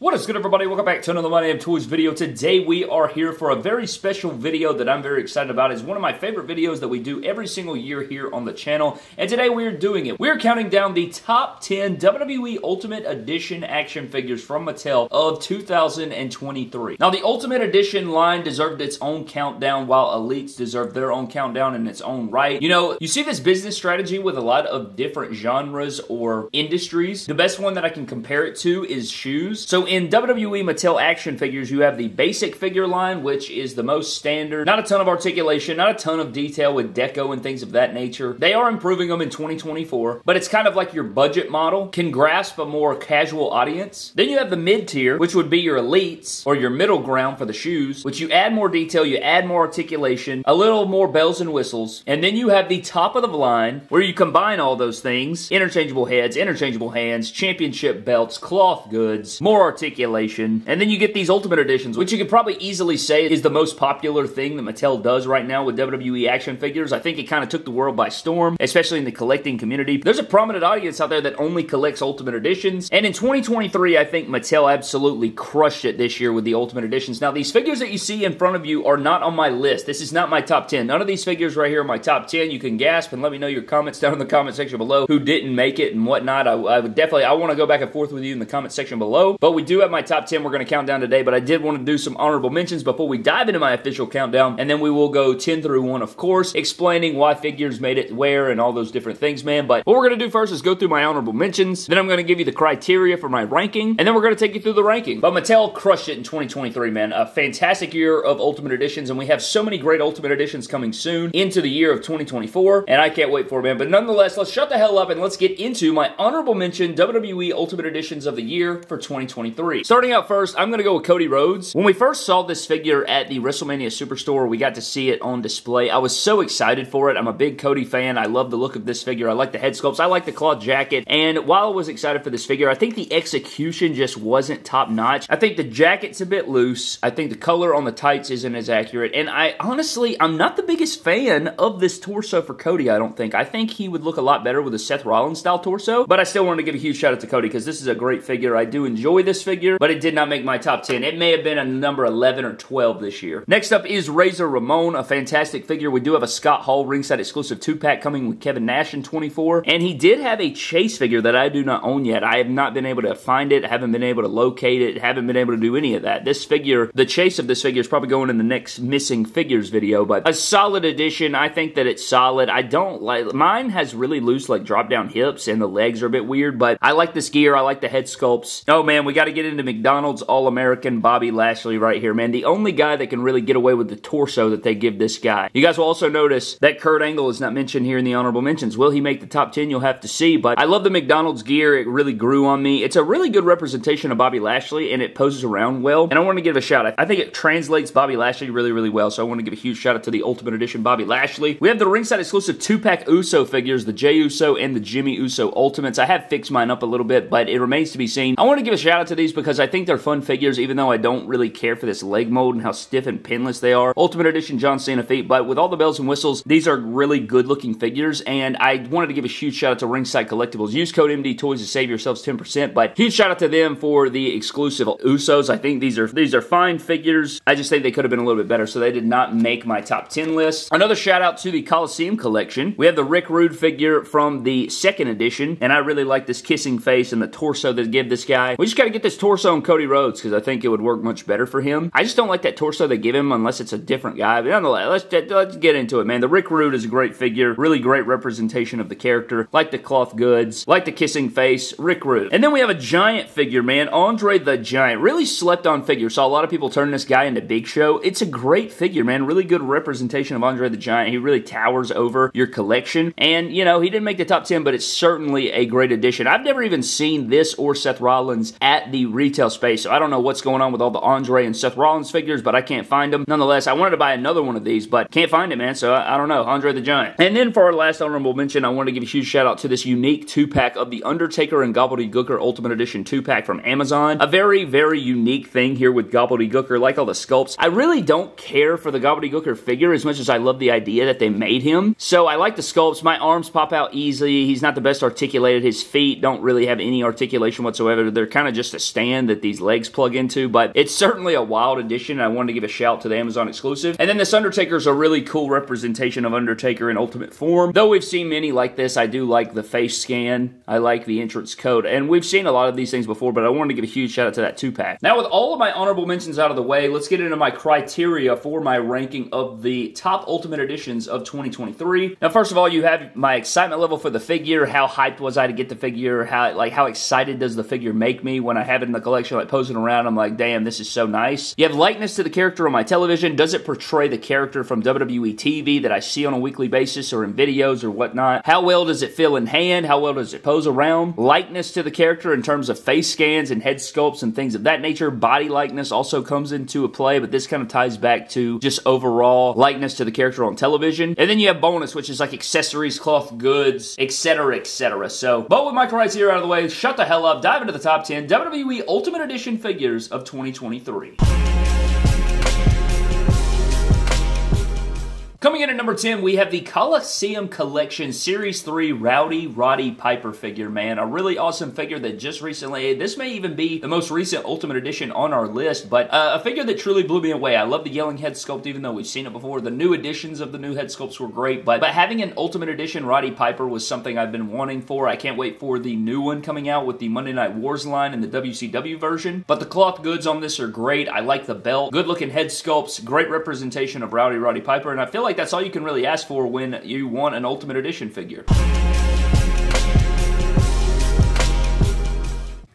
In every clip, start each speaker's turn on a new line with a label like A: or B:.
A: What is good everybody? Welcome back to another My Damn Toys video. Today we are here for a very special video that I'm very excited about. It's one of my favorite videos that we do every single year here on the channel. And today we are doing it. We're counting down the top 10 WWE Ultimate Edition action figures from Mattel of 2023. Now the Ultimate Edition line deserved its own countdown while Elites deserved their own countdown in its own right. You know, you see this business strategy with a lot of different genres or industries. The best one that I can compare it to is shoes. So in WWE Mattel action figures, you have the basic figure line, which is the most standard. Not a ton of articulation, not a ton of detail with deco and things of that nature. They are improving them in 2024, but it's kind of like your budget model, can grasp a more casual audience. Then you have the mid tier, which would be your elites or your middle ground for the shoes, which you add more detail, you add more articulation, a little more bells and whistles, and then you have the top of the line where you combine all those things, interchangeable heads, interchangeable hands, championship belts, cloth goods, more articulation. And then you get these Ultimate Editions, which you could probably easily say is the most popular thing that Mattel does right now with WWE action figures. I think it kind of took the world by storm, especially in the collecting community. There's a prominent audience out there that only collects Ultimate Editions. And in 2023, I think Mattel absolutely crushed it this year with the Ultimate Editions. Now, these figures that you see in front of you are not on my list. This is not my top 10. None of these figures right here are my top 10. You can gasp and let me know your comments down in the comment section below who didn't make it and whatnot. I, I would definitely, I want to go back and forth with you in the comment section below. But we do have my top 10 we're going to count down today, but I did want to do some honorable mentions before we dive into my official countdown, and then we will go 10 through 1, of course, explaining why figures made it where and all those different things, man. But what we're going to do first is go through my honorable mentions, then I'm going to give you the criteria for my ranking, and then we're going to take you through the ranking. But Mattel crushed it in 2023, man. A fantastic year of Ultimate Editions, and we have so many great Ultimate Editions coming soon into the year of 2024, and I can't wait for it, man. But nonetheless, let's shut the hell up and let's get into my honorable mention WWE Ultimate Editions of the year for 2023. Starting out first, I'm going to go with Cody Rhodes. When we first saw this figure at the WrestleMania Superstore, we got to see it on display. I was so excited for it. I'm a big Cody fan. I love the look of this figure. I like the head sculpts. I like the cloth jacket. And while I was excited for this figure, I think the execution just wasn't top notch. I think the jacket's a bit loose. I think the color on the tights isn't as accurate. And I honestly, I'm not the biggest fan of this torso for Cody, I don't think. I think he would look a lot better with a Seth Rollins style torso. But I still want to give a huge shout out to Cody because this is a great figure. I do enjoy this figure, but it did not make my top 10. It may have been a number 11 or 12 this year. Next up is Razor Ramon, a fantastic figure. We do have a Scott Hall ringside exclusive 2-pack coming with Kevin Nash in 24. And he did have a Chase figure that I do not own yet. I have not been able to find it, haven't been able to locate it, haven't been able to do any of that. This figure, the Chase of this figure is probably going in the next missing figures video, but a solid addition. I think that it's solid. I don't like, mine has really loose like drop down hips and the legs are a bit weird, but I like this gear. I like the head sculpts. Oh man, we got to get into McDonald's All-American Bobby Lashley right here, man. The only guy that can really get away with the torso that they give this guy. You guys will also notice that Kurt Angle is not mentioned here in the honorable mentions. Will he make the top 10? You'll have to see, but I love the McDonald's gear. It really grew on me. It's a really good representation of Bobby Lashley, and it poses around well, and I want to give a shout out. I think it translates Bobby Lashley really, really well, so I want to give a huge shout out to the Ultimate Edition Bobby Lashley. We have the ringside exclusive two-pack Uso figures, the Jey Uso and the Jimmy Uso Ultimates. I have fixed mine up a little bit, but it remains to be seen. I want to give a shout out to these because I think they're fun figures, even though I don't really care for this leg mold and how stiff and pinless they are. Ultimate Edition John Cena feet, but with all the bells and whistles, these are really good looking figures, and I wanted to give a huge shout out to Ringside Collectibles. Use code MD Toys to save yourselves 10%, but huge shout out to them for the exclusive Usos. I think these are these are fine figures. I just think they could have been a little bit better, so they did not make my top 10 list. Another shout out to the Coliseum collection. We have the Rick Rude figure from the second edition, and I really like this kissing face and the torso that give this guy. We just got to get this torso on Cody Rhodes because I think it would work much better for him. I just don't like that torso they give him unless it's a different guy. But nonetheless, let's, let's get into it, man. The Rick Rude is a great figure. Really great representation of the character. Like the cloth goods. Like the kissing face. Rick Rude. And then we have a giant figure, man. Andre the Giant. Really slept on figure. Saw a lot of people turn this guy into Big Show. It's a great figure, man. Really good representation of Andre the Giant. He really towers over your collection. And, you know, he didn't make the top 10, but it's certainly a great addition. I've never even seen this or Seth Rollins at the retail space, so I don't know what's going on with all the Andre and Seth Rollins figures, but I can't find them. Nonetheless, I wanted to buy another one of these, but can't find it, man, so I, I don't know. Andre the Giant. And then for our last honorable mention, I want to give a huge shout out to this unique two-pack of the Undertaker and Gobbledygooker Ultimate Edition two-pack from Amazon. A very, very unique thing here with Gobbledygooker, like all the sculpts. I really don't care for the Gobbledygooker figure as much as I love the idea that they made him. So I like the sculpts. My arms pop out easily. He's not the best articulated. His feet don't really have any articulation whatsoever. They're kind of just a stand that these legs plug into, but it's certainly a wild addition. I wanted to give a shout to the Amazon exclusive. And then this Undertaker is a really cool representation of Undertaker in Ultimate form. Though we've seen many like this, I do like the face scan. I like the entrance code. And we've seen a lot of these things before, but I wanted to give a huge shout out to that two-pack. Now, with all of my honorable mentions out of the way, let's get into my criteria for my ranking of the top Ultimate Editions of 2023. Now, first of all, you have my excitement level for the figure. How hyped was I to get the figure? How, like, how excited does the figure make me when I have it in the collection, like, posing around? I'm like, damn, this is so nice. You have likeness to the character on my television. Does it portray the character from WWE TV that I see on a weekly basis or in videos or whatnot? How well does it feel in hand? How well does it pose around? Likeness to the character in terms of face scans and head sculpts and things of that nature. Body likeness also comes into a play, but this kind of ties back to just overall likeness to the character on television. And then you have bonus, which is like accessories, cloth goods, etc., etc. So, but with my criteria out of the way, shut the hell up, dive into the top 10 WWE Ultimate Edition figures of 2023. Coming in at number 10, we have the Coliseum Collection Series 3 Rowdy Roddy Piper figure, man. A really awesome figure that just recently, this may even be the most recent Ultimate Edition on our list, but uh, a figure that truly blew me away. I love the yelling head sculpt, even though we've seen it before. The new editions of the new head sculpts were great, but, but having an Ultimate Edition Roddy Piper was something I've been wanting for. I can't wait for the new one coming out with the Monday Night Wars line and the WCW version, but the cloth goods on this are great. I like the belt. Good looking head sculpts, great representation of Rowdy Roddy Piper, and I feel like like that's all you can really ask for when you want an Ultimate Edition figure.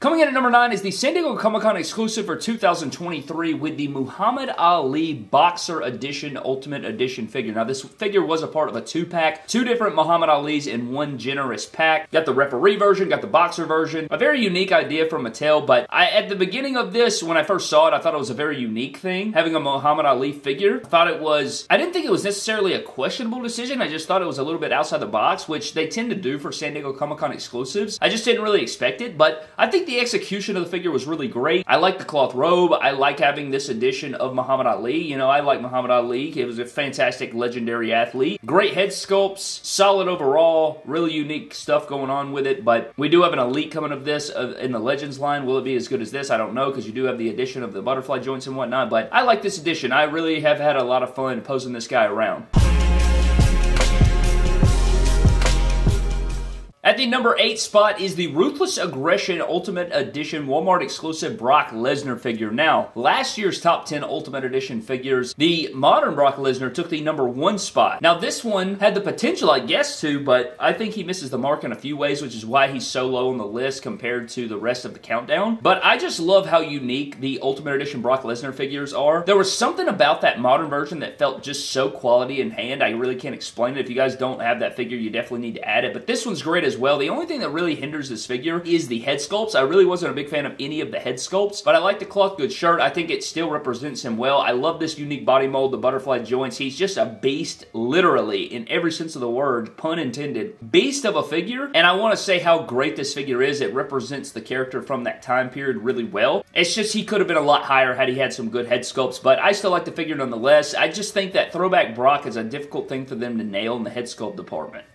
A: Coming in at number 9 is the San Diego Comic-Con exclusive for 2023 with the Muhammad Ali Boxer Edition Ultimate Edition figure. Now, this figure was a part of a two-pack. Two different Muhammad Alis in one generous pack. Got the referee version, got the boxer version. A very unique idea from Mattel, but I, at the beginning of this, when I first saw it, I thought it was a very unique thing, having a Muhammad Ali figure. I thought it was... I didn't think it was necessarily a questionable decision. I just thought it was a little bit outside the box, which they tend to do for San Diego Comic-Con exclusives. I just didn't really expect it, but I think the the execution of the figure was really great. I like the cloth robe. I like having this edition of Muhammad Ali. You know, I like Muhammad Ali. He was a fantastic legendary athlete. Great head sculpts, solid overall, really unique stuff going on with it, but we do have an elite coming of this in the Legends line. Will it be as good as this? I don't know, because you do have the addition of the butterfly joints and whatnot, but I like this edition. I really have had a lot of fun posing this guy around. At the number 8 spot is the Ruthless Aggression Ultimate Edition Walmart exclusive Brock Lesnar figure. Now, last year's top 10 Ultimate Edition figures, the modern Brock Lesnar took the number 1 spot. Now, this one had the potential, I guess, to, but I think he misses the mark in a few ways, which is why he's so low on the list compared to the rest of the countdown. But I just love how unique the Ultimate Edition Brock Lesnar figures are. There was something about that modern version that felt just so quality in hand. I really can't explain it. If you guys don't have that figure, you definitely need to add it. But this one's great as as well. The only thing that really hinders this figure is the head sculpts. I really wasn't a big fan of any of the head sculpts, but I like the cloth good shirt. I think it still represents him well. I love this unique body mold, the butterfly joints. He's just a beast, literally, in every sense of the word, pun intended. Beast of a figure, and I want to say how great this figure is. It represents the character from that time period really well. It's just he could have been a lot higher had he had some good head sculpts, but I still like the figure nonetheless. I just think that throwback Brock is a difficult thing for them to nail in the head sculpt department.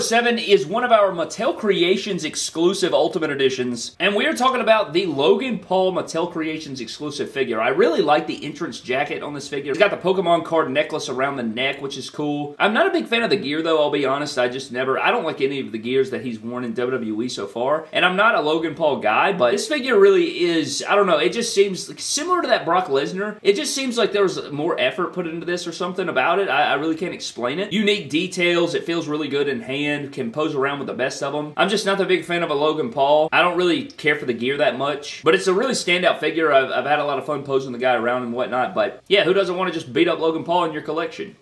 A: Number seven is one of our Mattel Creations exclusive Ultimate Editions, and we're talking about the Logan Paul Mattel Creations exclusive figure. I really like the entrance jacket on this figure. It's got the Pokemon card necklace around the neck, which is cool. I'm not a big fan of the gear, though, I'll be honest. I just never, I don't like any of the gears that he's worn in WWE so far, and I'm not a Logan Paul guy, but this figure really is, I don't know, it just seems similar to that Brock Lesnar. It just seems like there was more effort put into this or something about it. I, I really can't explain it. Unique details. It feels really good in hand, can pose around with the best of them. I'm just not the big fan of a Logan Paul. I don't really care for the gear that much, but it's a really standout figure. I've, I've had a lot of fun posing the guy around and whatnot, but yeah, who doesn't want to just beat up Logan Paul in your collection?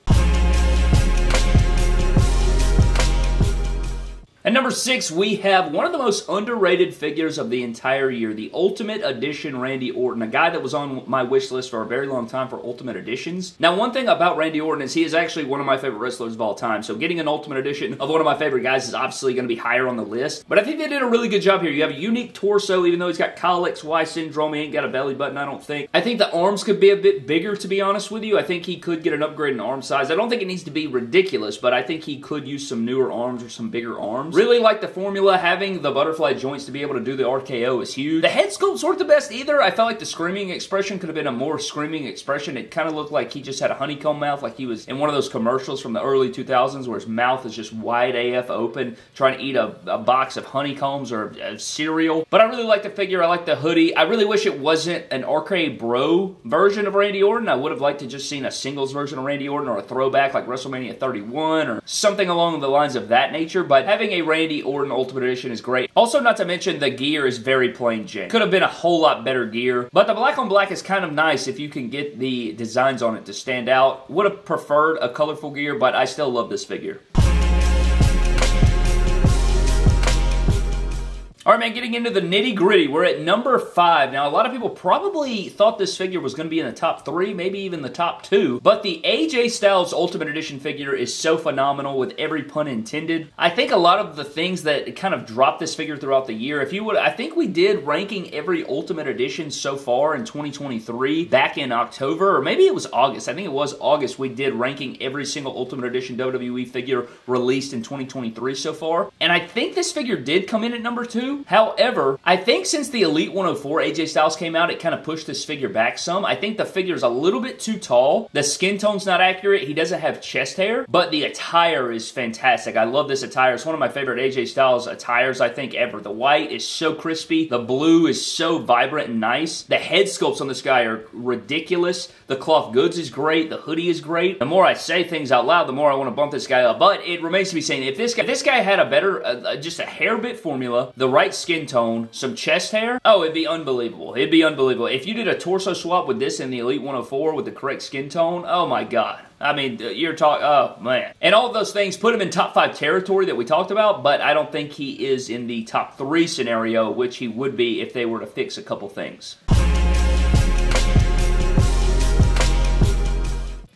A: At number six, we have one of the most underrated figures of the entire year, the Ultimate Edition Randy Orton, a guy that was on my wish list for a very long time for Ultimate Editions. Now, one thing about Randy Orton is he is actually one of my favorite wrestlers of all time, so getting an Ultimate Edition of one of my favorite guys is obviously going to be higher on the list, but I think they did a really good job here. You have a unique torso, even though he's got Kyle XY syndrome, he ain't got a belly button, I don't think. I think the arms could be a bit bigger, to be honest with you. I think he could get an upgrade in arm size. I don't think it needs to be ridiculous, but I think he could use some newer arms or some bigger arms. Really like the formula. Having the butterfly joints to be able to do the RKO is huge. The head sculpts weren't the best either. I felt like the screaming expression could have been a more screaming expression. It kind of looked like he just had a honeycomb mouth, like he was in one of those commercials from the early 2000s where his mouth is just wide AF open, trying to eat a, a box of honeycombs or a cereal. But I really like the figure. I like the hoodie. I really wish it wasn't an RK Bro version of Randy Orton. I would have liked to just seen a singles version of Randy Orton or a throwback like WrestleMania 31 or something along the lines of that nature. But having a Randy Orton Ultimate Edition is great. Also, not to mention the gear is very plain Jane. Could have been a whole lot better gear. But the black on black is kind of nice if you can get the designs on it to stand out. Would have preferred a colorful gear, but I still love this figure. All right, man, getting into the nitty gritty, we're at number five. Now, a lot of people probably thought this figure was going to be in the top three, maybe even the top two, but the AJ Styles Ultimate Edition figure is so phenomenal with every pun intended. I think a lot of the things that kind of dropped this figure throughout the year, if you would, I think we did ranking every Ultimate Edition so far in 2023 back in October, or maybe it was August. I think it was August we did ranking every single Ultimate Edition WWE figure released in 2023 so far. And I think this figure did come in at number two. However, I think since the Elite 104 AJ Styles came out, it kind of pushed this figure back some. I think the figure is a little bit too tall. The skin tone's not accurate. He doesn't have chest hair, but the attire is fantastic. I love this attire. It's one of my favorite AJ Styles attires, I think, ever. The white is so crispy. The blue is so vibrant and nice. The head sculpts on this guy are ridiculous. The cloth goods is great. The hoodie is great. The more I say things out loud, the more I want to bump this guy up. But it remains to be seen. If this guy, if this guy had a better, uh, just a hair bit formula, the right skin tone, some chest hair, oh, it'd be unbelievable. It'd be unbelievable. If you did a torso swap with this in the Elite 104 with the correct skin tone, oh my god. I mean, uh, you're talking, oh man. And all those things put him in top five territory that we talked about, but I don't think he is in the top three scenario, which he would be if they were to fix a couple things.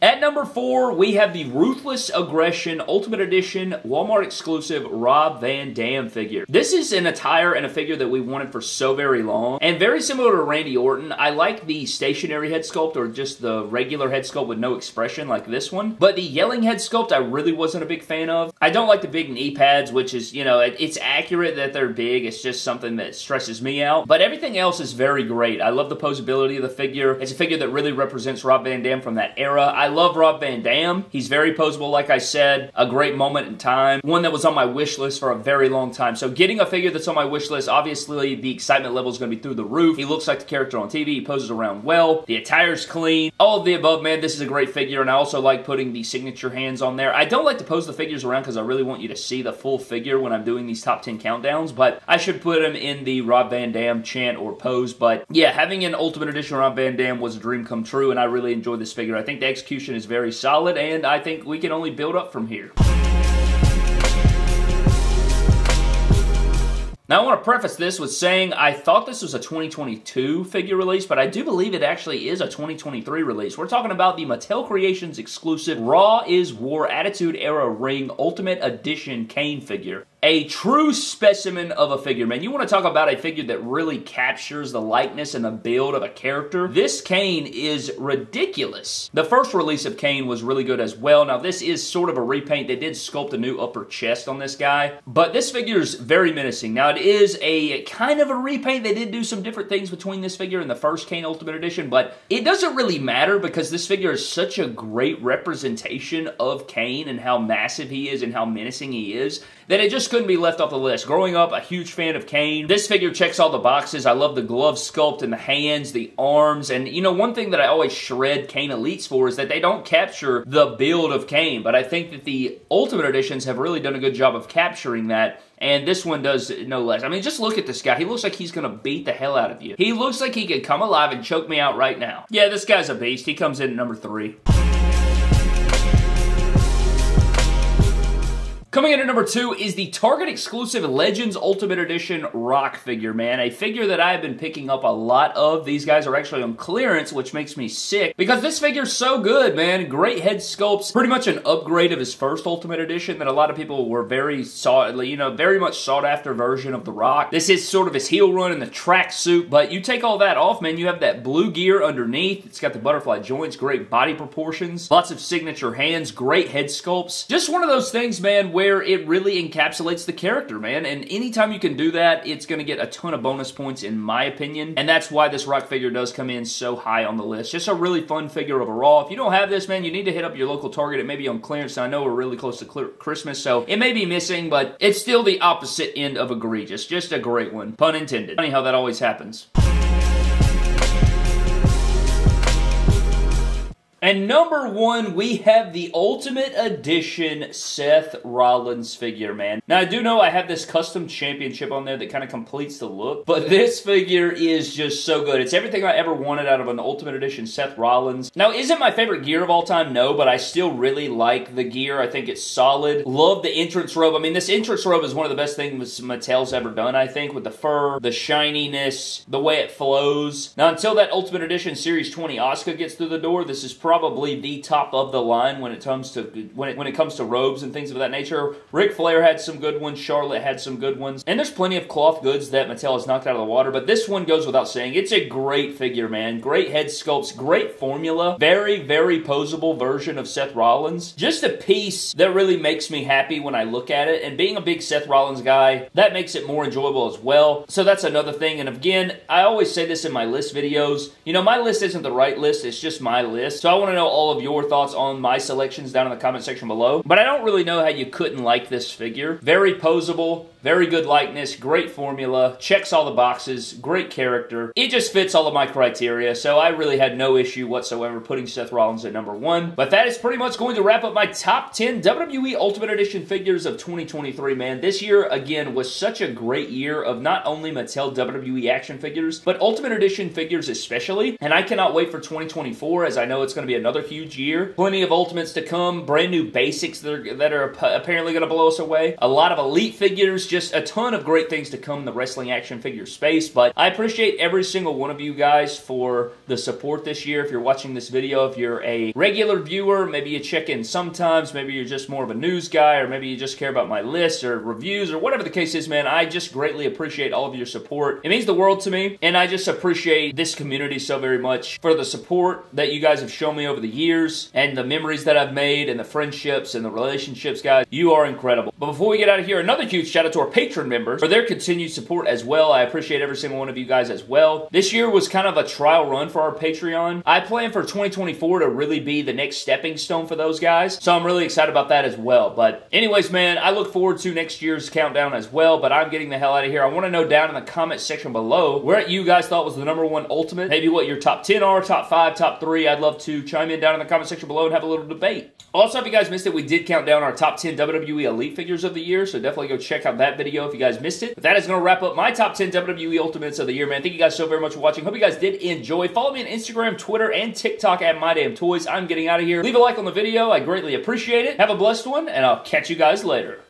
A: At number four, we have the Ruthless Aggression Ultimate Edition Walmart exclusive Rob Van Dam figure. This is an attire and a figure that we wanted for so very long, and very similar to Randy Orton. I like the stationary head sculpt or just the regular head sculpt with no expression like this one, but the yelling head sculpt I really wasn't a big fan of. I don't like the big knee pads, which is, you know, it's accurate that they're big. It's just something that stresses me out, but everything else is very great. I love the posability of the figure. It's a figure that really represents Rob Van Dam from that era. I love Rob Van Dam. He's very posable, like I said. A great moment in time. One that was on my wish list for a very long time. So getting a figure that's on my wish list, obviously the excitement level is going to be through the roof. He looks like the character on TV. He poses around well. The attire's clean. All of the above, man, this is a great figure, and I also like putting the signature hands on there. I don't like to pose the figures around because I really want you to see the full figure when I'm doing these top 10 countdowns, but I should put him in the Rob Van Dam chant or pose. But yeah, having an Ultimate Edition Rob Van Dam was a dream come true, and I really enjoyed this figure. I think the execution is very solid, and I think we can only build up from here. Now, I want to preface this with saying I thought this was a 2022 figure release, but I do believe it actually is a 2023 release. We're talking about the Mattel Creations exclusive Raw is War Attitude Era Ring Ultimate Edition Kane figure a true specimen of a figure, man. You want to talk about a figure that really captures the likeness and the build of a character? This Kane is ridiculous. The first release of Kane was really good as well. Now, this is sort of a repaint. They did sculpt a new upper chest on this guy, but this figure is very menacing. Now, it is a kind of a repaint. They did do some different things between this figure and the first Kane Ultimate Edition, but it doesn't really matter because this figure is such a great representation of Kane and how massive he is and how menacing he is that it just couldn't be left off the list. Growing up, a huge fan of Kane. This figure checks all the boxes. I love the glove sculpt and the hands, the arms, and you know, one thing that I always shred Kane Elites for is that they don't capture the build of Kane, but I think that the Ultimate Editions have really done a good job of capturing that and this one does no less. I mean, just look at this guy. He looks like he's going to beat the hell out of you. He looks like he could come alive and choke me out right now. Yeah, this guy's a beast. He comes in at number three. Coming in at number two is the Target exclusive Legends Ultimate Edition Rock figure, man. A figure that I have been picking up a lot of. These guys are actually on clearance, which makes me sick because this figure's so good, man. Great head sculpts. Pretty much an upgrade of his first Ultimate Edition that a lot of people were very sought, you know, very much sought after version of the Rock. This is sort of his heel run in the track suit, but you take all that off, man. You have that blue gear underneath. It's got the butterfly joints, great body proportions, lots of signature hands, great head sculpts. Just one of those things, man, where it really encapsulates the character, man. And anytime you can do that, it's going to get a ton of bonus points, in my opinion. And that's why this rock figure does come in so high on the list. Just a really fun figure overall. If you don't have this, man, you need to hit up your local Target. It may be on clearance. I know we're really close to Christmas, so it may be missing, but it's still the opposite end of egregious. Just a great one. Pun intended. Funny how that always happens. And number one, we have the Ultimate Edition Seth Rollins figure, man. Now, I do know I have this custom championship on there that kind of completes the look, but this figure is just so good. It's everything I ever wanted out of an Ultimate Edition Seth Rollins. Now, is it my favorite gear of all time? No, but I still really like the gear. I think it's solid. Love the entrance robe. I mean, this entrance robe is one of the best things Mattel's ever done, I think, with the fur, the shininess, the way it flows. Now, until that Ultimate Edition Series 20 Asuka gets through the door, this is probably probably the top of the line when it comes to when it when it comes to robes and things of that nature. Ric Flair had some good ones. Charlotte had some good ones, and there's plenty of cloth goods that Mattel has knocked out of the water. But this one goes without saying. It's a great figure, man. Great head sculpts, great formula, very very posable version of Seth Rollins. Just a piece that really makes me happy when I look at it. And being a big Seth Rollins guy, that makes it more enjoyable as well. So that's another thing. And again, I always say this in my list videos. You know, my list isn't the right list. It's just my list. So I want to know all of your thoughts on my selections down in the comment section below. But I don't really know how you couldn't like this figure. Very posable, very good likeness, great formula, checks all the boxes, great character. It just fits all of my criteria, so I really had no issue whatsoever putting Seth Rollins at number one. But that is pretty much going to wrap up my top 10 WWE Ultimate Edition figures of 2023, man. This year, again, was such a great year of not only Mattel WWE action figures, but Ultimate Edition figures especially. And I cannot wait for 2024 as I know it's going to be another huge year. Plenty of Ultimates to come, brand new basics that are, that are apparently going to blow us away. A lot of Elite figures, just a ton of great things to come in the wrestling action figure space, but I appreciate every single one of you guys for the support this year. If you're watching this video, if you're a regular viewer, maybe you check in sometimes, maybe you're just more of a news guy, or maybe you just care about my list or reviews or whatever the case is, man, I just greatly appreciate all of your support. It means the world to me, and I just appreciate this community so very much for the support that you guys have shown me over the years and the memories that I've made and the friendships and the relationships, guys. You are incredible. But before we get out of here, another huge shout out to our Patreon members for their continued support as well. I appreciate every single one of you guys as well. This year was kind of a trial run for our Patreon. I plan for 2024 to really be the next stepping stone for those guys. So I'm really excited about that as well. But anyways, man, I look forward to next year's countdown as well. But I'm getting the hell out of here. I want to know down in the comment section below where you guys thought was the number one ultimate. Maybe what your top 10 are, top 5, top 3. I'd love to chime in down in the comment section below and have a little debate. Also, if you guys missed it, we did count down our top 10 WWE Elite figures of the year, so definitely go check out that video if you guys missed it. But that is going to wrap up my top 10 WWE Ultimates of the year, man. Thank you guys so very much for watching. Hope you guys did enjoy. Follow me on Instagram, Twitter, and TikTok at MyDamnToys. I'm getting out of here. Leave a like on the video. I greatly appreciate it. Have a blessed one, and I'll catch you guys later.